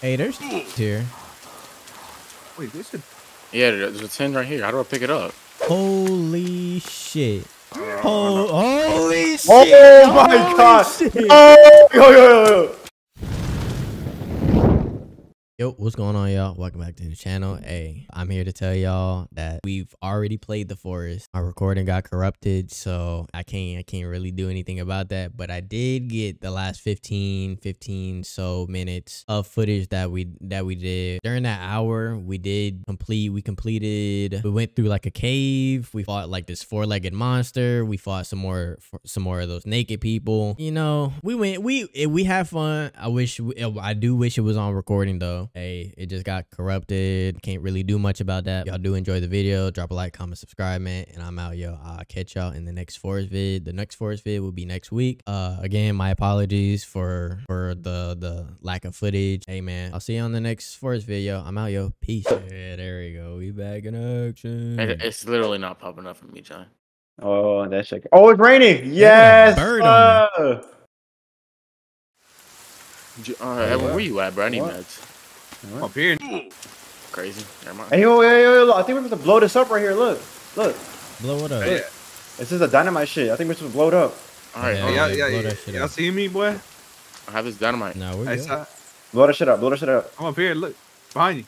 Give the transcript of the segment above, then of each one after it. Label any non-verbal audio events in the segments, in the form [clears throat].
Hey, there's here. Wait, this is. Yeah, there's a 10 right here. How do I pick it up? Holy shit. Oh, holy shit. Oh my Holy god! shit. Oh, yo, yo, yo, yo. Yo, what's going on, y'all? Welcome back to the channel. Hey, I'm here to tell y'all that we've already played the forest. Our recording got corrupted, so I can't I can't really do anything about that. But I did get the last 15, 15 so minutes of footage that we that we did during that hour. We did complete. We completed. We went through like a cave. We fought like this four-legged monster. We fought some more some more of those naked people. You know, we went. We we had fun. I wish. I do wish it was on recording though. Hey, it just got corrupted. Can't really do much about that. Y'all do enjoy the video. Drop a like, comment, subscribe, man. And I'm out, yo. I'll catch y'all in the next forest vid. The next forest vid will be next week. Uh, again, my apologies for for the the lack of footage. Hey, man. I'll see you on the next forest video. I'm out, yo. Peace. Yeah, there we go. We back in action. It's literally not popping up for me, John. Oh, that's shit. Oh, it's raining. Yes. bird on uh, J- Uh, Evan, where you at, bro? I need What? Meds. Up here. Crazy. Never mind. Hey, yo, yo, yo, yo, look, I think we're supposed to blow this up right here. Look, look. Blow it up. Hey, This is a dynamite shit. I think we're supposed to blow it up. All right, Yeah, oh, hey, hold y'all, on. yeah, y'all, y'all, that shit see me, boy? I have this dynamite. Nah, we're Hey, good. so, Blow that shit up. Blow that shit up. I'm up here. Look behind you.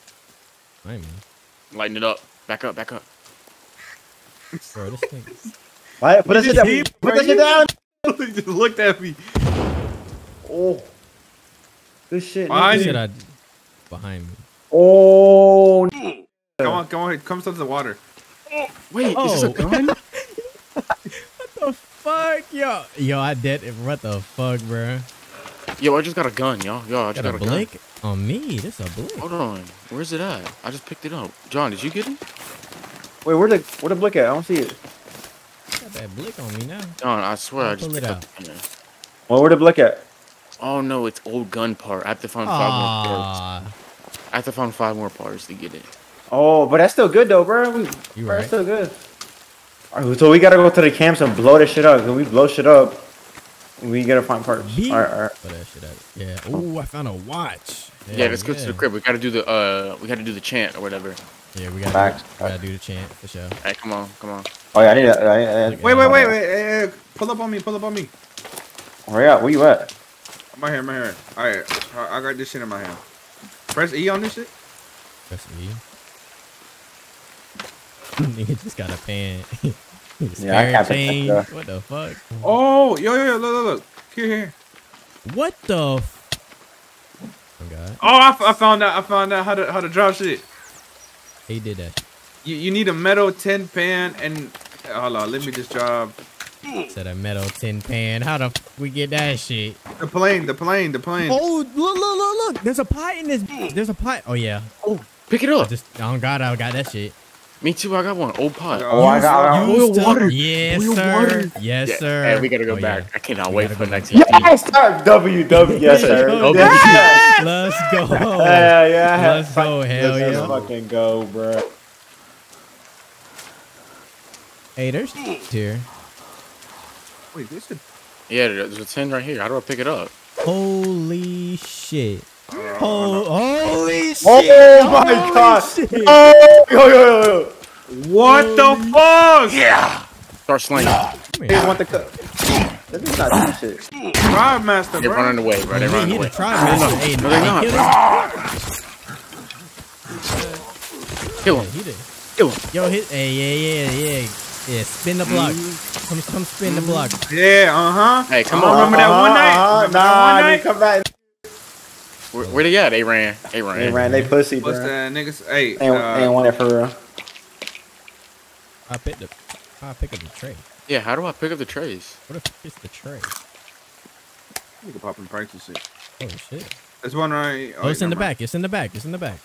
I mean, Lighten it up. Back up, back up. bro, this thing. [laughs] All right, put that shit down. Put hit- that shit down. [laughs] He just looked at me. Oh. Good shit. Behind nigga. Shit, I behind me. Oh. Come on, come on. Come to the water. Wait, is this a Oh. gun? [laughs] What the fuck, yo? Yo, I did. It. What the fuck, bro? Yo, I just got a gun, yo. Yo, I just Got got, a a gun. blink on me. This a blink. Hold on. Where's it at? I just picked it up. John, did you get it? Wait, where the where the blick at? I don't see it. Got that blink on me now. John, I swear I'll I just pull it picked out. up. the. Well, where the blick at? Oh no, it's old gun part. I have to find five more ah. parts. I have to find five more parts to get it. Oh, but that's still good though, bro. We, You bro, right. That's still good. All right, so we gotta go to the camps and blow this shit up. When we blow shit up, we gotta find parts. Beep. All right, all right. put that shit out. Yeah. Ooh, I found a watch. Yeah, let's go to the crib. We gotta do the uh, we gotta do the chant or whatever. Yeah, we gotta, Facts. we gotta do the chant for sure. Hey, come on, come on. Oh yeah, I need that. I, I, Wait, wait, wait, wait. Hey, hey, pull up on me. Pull up on me. Where you at? Where you at? I'm right here. I'm right here. All right. I I got this shit in my hand. Press E on this shit. Press E. [laughs] Nigga just got a pan. [laughs] Yeah, I hair got the- changed. the- What the fuck? Oh, yo, yo, yo. Look, look, look. Here, here. What the? F- oh God, Oh, I, f- I found out. I found out how to how to drop shit. he did that. You, you need a metal tin pan and hold on. Let me just drop [clears throat] Said a metal tin pan. How the f- we get that shit? the plane. The plane. The plane. Oh, look, look, look, look! There's a pot in this. [clears throat] There's a pot. Oh yeah. Oh, pick it I up. just, oh God, I got that shit. Me too. I got one. Old pot. Oh, I got. I got Boil Used to- water. Yes, Boil sir. water. Yes, Yeah, sir. Hey, we gotta go Oh, back. yeah. I cannot We wait for go next year. yes, sir. W W. Yes, sir. [laughs] Yeah. Let's go. Yeah, yeah. I had- Let's go, hell Let's yeah. fucking go, bro. Hey, there's [clears throat] here. Wait, this is. Yeah, there's a ten right here. How do I pick it up? Holy shit. Oh, holy shit. Oh my Holy god. shit. Oh, yo, yo, yo, yo. What the fuck? Yeah. Start slinging. Come They want the cut. This is not that shit. Drive master, They're bro. running away, bro. They're He, running he the away. tribe master. Hey, No, they're not. killed him. Kill Yeah, him. he did. Kill him. Yo, hit. Hey, yeah, yeah, yeah. Yeah, spin the block. Mm-hmm. Come, come spin the block. Yeah, uh huh. Hey, come I on. remember that one night. Uh-huh, Remember that Nah, one night? need come back. Where, where they at? They ran. They ran. They ran, they pussy, bro. What's that niggas? Hey, They ain't, they ain't uh, want it for real. I picked up. I pick up the tray. Yeah, how do I pick up the trays? What if it's the tray? you can pop in practice and shit. Oh shit. There's one right. Oh, it's in the mind. back. It's in the back. It's in the back.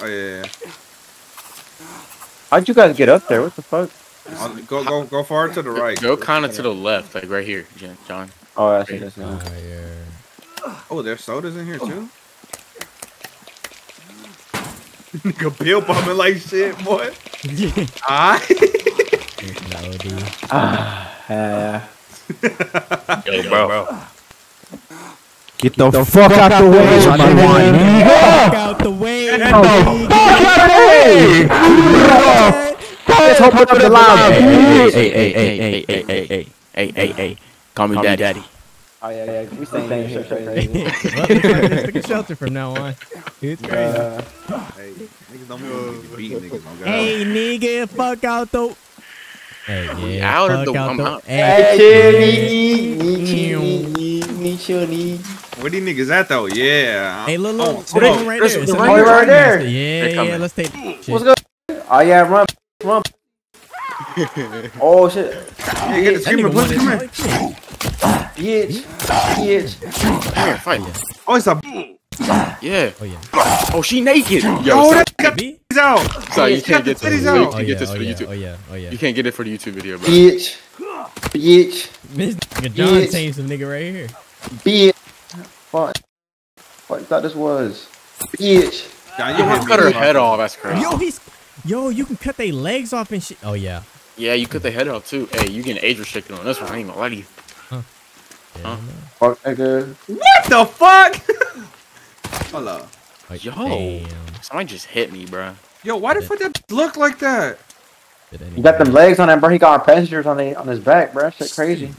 Oh yeah, yeah, yeah. How'd you guys get up there? What the fuck? Oh, Go, go, go far to the right. Go kind of to the left, like right here, John. Oh, that's it. That's it. Fire. Oh, there's sodas in here too. [laughs] Nigga [laughs] pill popping like shit, boy. Alright. no, dude. Ah, yeah, Yo, bro. Get the, fuck, out the way, my nigga. Fuck out the way. Let's open up the lobby. Hey, hey, hey, hey, hey, hey, hey, hey, hey, hey, hey. Call me daddy. Oh yeah, yeah. We staying here. crazy. well, looks like let's take a shelter from now on. It's crazy. Uh, Hey, niggas don't be beating niggas. Oh, God. Hey, nigga, fuck out the. Hey, yeah, Out of fuck the- out I'm the. out. Hey, Where these niggas at though? Yeah. hey, look, Oh, look, hold there's on. one right There's- there. they're So right look, here. Right there. Yeah, They're yeah, coming. let's take. What's shit. good? Oh yeah, run, run. [laughs] Oh shit. Hey, get the That screamer, nigga push him in. Bitch. Bitch. Come here, fight. Oh, it's a. Yeah. Oh yeah. Oh, she naked. Yo, Oh, that got B? titties out. so you can't get this. titties You. Oh can't get this oh for yeah, YouTube. oh yeah, oh yeah. You can't get it for the YouTube video, bro. Bitch. Bitch. This nigga John Bitch. saying some nigga right here. Bitch. Fuck. What you thought this was? Bitch. Yeah, You you want to cut her head off. That's crazy. Yo, he's. Yo, you can cut their legs off and shit. Oh yeah. Yeah, you cut the head off too. Hey, you getting age restricted on this one. I ain't gonna lie to you. yeah Huh? Fuck nigga. What the fuck? [laughs] Hold up. Like, Yo. Damn. Somebody just hit me, bro. Yo, why the fuck that look like that? Did He got them legs on him, bro. He got our passengers on the, on his back, bro. Shit crazy.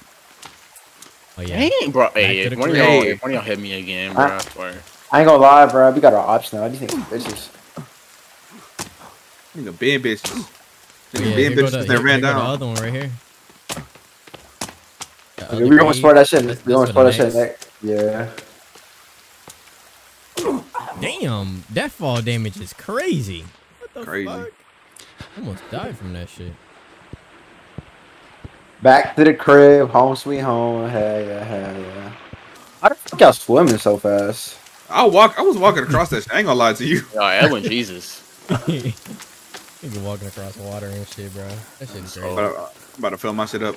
Oh yeah. Dang, bro. Hey, to if the one of y'all, if one of y'all hit me again, bro, Huh? I swear. I ain't gonna lie, bro. We got our option now. These niggas bitches. Nigga, bad bitches. Yeah, Nigga, here bad go bitches the, that ran here go the down. other one right here. The Yeah, other we gonna crate, spoil that shit. that's- We gonna that's spoil for that shit. next- Next. Yeah. Damn, that fall damage is crazy. What the Crazy. fuck? Almost died from that shit. Back to the crib, home sweet home. Hell yeah, hell yeah. How the fuck y'all swimming so fast? I walk. I was walking across that. Shit. I ain't gonna lie to you. [laughs] Yo, Edwin, Jesus. [laughs] Nigga walking across water and shit, bro. That shit is I'm crazy. about, to, I'm about to fill my shit up.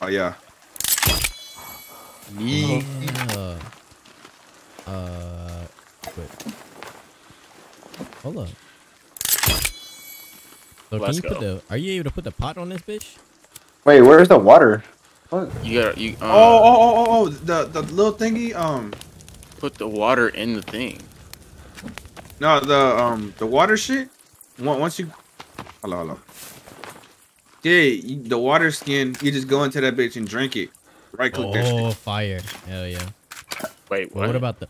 Oh yeah. Me. Yeah. Uh, wait. Hold up. So Let's you put go. the? Are you able to put the pot on this bitch? Wait, where's the water? Fuck. You gotta, you, uh, Oh, oh, oh, oh, oh, the the little thingy. Um, put the water in the thing. No, the um, the water shit. Once once you, hello, hello. Yeah, you, the water skin. You just go into that bitch and drink it. Right click that Oh, shit. fire! Hell yeah. Wait, what? what about the?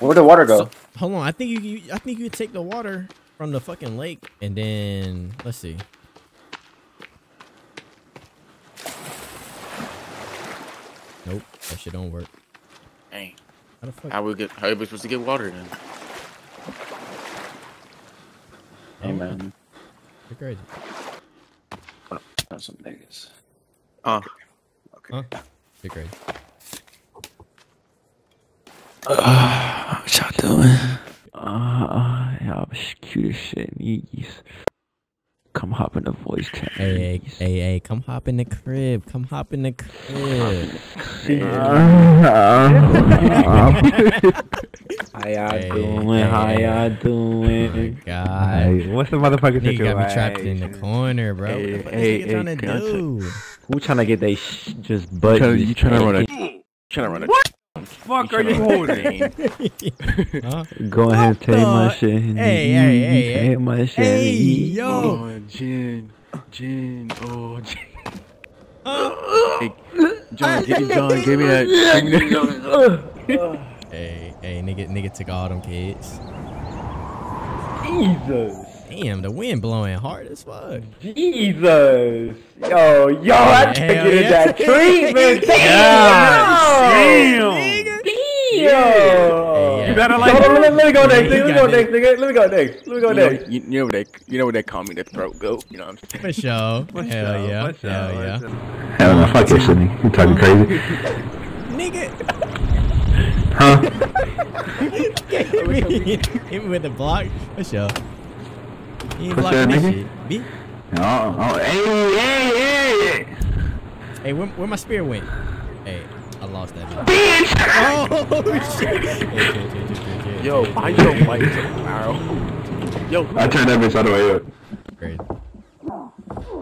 Where'd the water go? So, hold on, I think you, you. I think you take the water from the fucking lake and then let's see. Nope, that shit don't work. Dang. How the fuck? How we get? How are we supposed to get water then? Hey man, You're crazy. that's some niggas. Uh, Huh? You're crazy. [sighs] What y'all doing? Uh, y'all cute as shit, niggas. Come hop in the voice chat. Hey, hey, hey, hey, come hop in the crib. Come hop in the crib. How y'all Hey, doing? How y'all Oh my doing? god. Hey, what's the motherfucking Nigga got me trapped in the corner, bro. Hey, what the fuck hey, is nigga trying hey, to do? Who trying to get they sh- just butt? Tryna- just you tryna run a- [laughs] trying to run a. What? [laughs] fuck are you holding? [laughs] huh? Go ahead and What take my shit. Hey, hey, hey, hey. Take my shit. Hey, yo. Oh, Jin, Jin, oh, Jin. Hey, John, give me, John, give me that. Give me that. Hey, hey, nigga, nigga took all them kids. Jesus. Damn, the wind blowing hard as fuck. Jesus. Yo, yo, I Hell can't get in yeah. that treatment. [laughs] Damn. Yo. Hey, You yeah. better like. Let, let, let me go Yeah, next. he Let me go next, nigga. Let me go next. Let me go You know, next. you, you know what they, you know what they call me, the throat goat. You know what I'm saying? For sure. [laughs] Hell yeah. Hell yeah. Hell no, fuck that shit, nigga. You talking crazy? [laughs] Nigga. Huh? Hit me [laughs] with the block. For sure. He ain't For blocking this shit. B. Oh, oh, hey, hey, hey. Hey, where, where my spear went? Hey, I lost that. Bitch! [laughs] Oh, shit. Hey, chill, chill, chill, chill, chill, Yo, chill, why you chill, don't chill. fight so arrow? Yo, I turned that bitch all the way up. Great.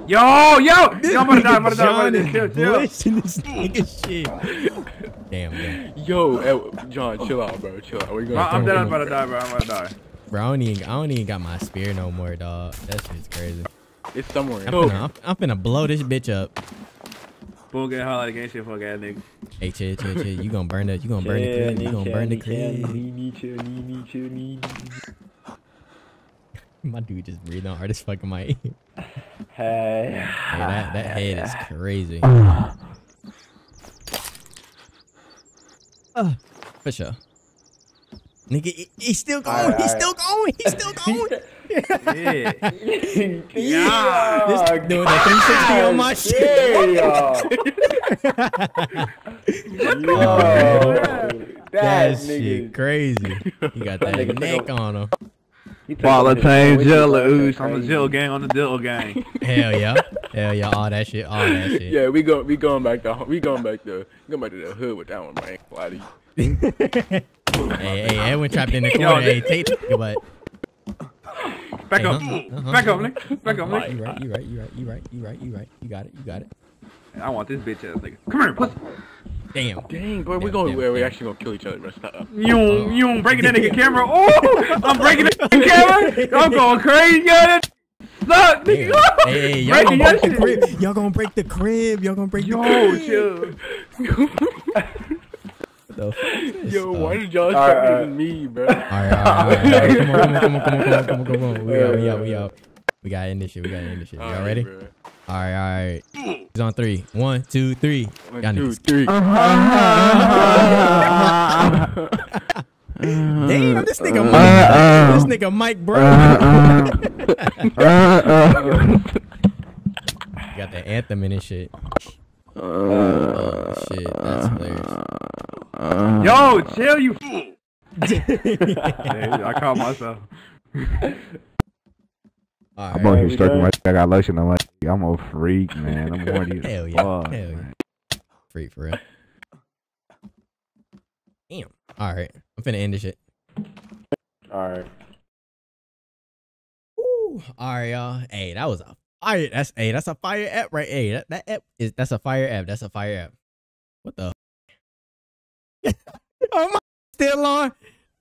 Yo, yo, yo, I'm about to die. I'm about to die. I'm John about to is die. Chill, chill. bullshitting this nigga shit. Damn, damn. Yo, eh, John, chill out, bro. Chill out. Where you going? I'm dead. I'm about to die, bro. I'm about to die. Bro, I don't even, I don't even got my spear no more, dog. That shit's crazy. It's somewhere. I'm Yo, finna, I'm, I'm finna blow this bitch up. Bull get hot like gang shit, fuck ass nigga. Hey, chill, chill, chill. You gonna burn the, you gonna burn the crib. You gonna burn the crib. [laughs] My dude just breathing hard as fuck in my ear. Hey. Hey, that, that head is crazy. [sighs] Uh, for sure. Nigga, he, he's still going. Alright, he's alright. still going. He's still going. [laughs] Yeah. [laughs] yeah. This doing the 360 on my shit. [laughs] Yo. That That shit nigga. crazy. He got that nigga neck on him. he took Volatile it- jealous. I'm the crazy. Jill gang on the Dill gang. Hell yeah. Hell yeah. All that shit. All that shit. yeah, we go. We going back to. We going back to. Going back to the hood with that one, man. Flatty. [laughs] Hey, hey, Edwin trapped in the corner. Hey, take the but. Back Hey, up. uh-huh, uh-huh. Back up, nigga. Back up, nigga. You right, you right, you right, you right, you right, you right. You got it, you got it. I want this bitch ass nigga. Come here, pussy. Damn. Dang, bro, we Damn, going. damn, We're, actually gonna kill each other, bro. Stop. You you breaking that nigga [laughs] camera. Oh, I'm breaking that [laughs] camera. I'm going crazy. Yo, Look, Damn. nigga. [laughs] Hey, hey, y'all gonna break the crib. Y'all gonna break the crib. Y'all gonna break the Yo, crib. the fuck is this Yo, stuff? why did y'all Alright, start alright. using me, bro? All right, all right, all right, [laughs] all right. Come on, come on, come on, come on, come on, come on. We out, we out, we out. We gotta end this shit. We gotta end this shit. Y'all Alright, ready? bro. All right, all right. He's on three. One, two, three. One, Y'all two, niggas. Three. Damn, this nigga uh, Mike. Uh, this nigga Mike, bro. [laughs] Got the anthem in his shit. Oh, shit, that's hilarious. Yo, chill, you. fool. [laughs] I caught myself. All I'm right. over we here stroking good? my. I got lotion on my. I'm a freak, man. I'm horny. as Hell yeah. fuck, Hell yeah. man. Freak for real. Damn. All right. I'm finna end this shit. All right. Woo. All right, y'all. Hey, that was a fire. That's hey, that's a fire app, right? Hey, that, that app is that's a fire app. That's a fire app. What the? [laughs] oh my, still on?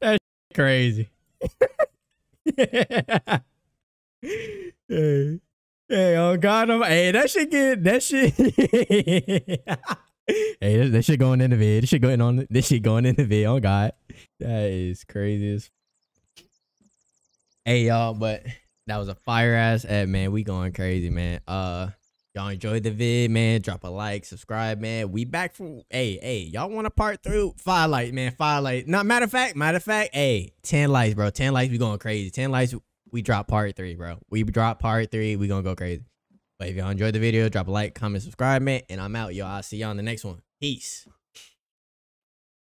That's crazy. [laughs] hey, hey, oh God, I'm, hey, that shit get that shit. [laughs] hey, this, that shit going in the vid. This shit going on. This shit going in the vid. Oh God, that is crazy as Hey y'all, but that was a fire ass ad, man. We going crazy, man. Uh y'all enjoyed the vid, man. Drop a like, subscribe, man. We back from hey, hey, y'all want a part through? Five light, man. Five light. Not matter of fact, matter of fact, hey, 10 likes, bro. 10 likes, we going crazy. 10 likes, we drop part three, bro. We drop part three, we gonna go crazy. But if y'all enjoyed the video, drop a like, comment, subscribe, man. And I'm out, y'all. I'll see y'all in the next one. Peace.